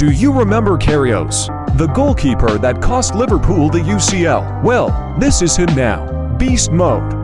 Do you remember Karius, the goalkeeper that cost Liverpool the UCL? Well, this is him now. Beast mode.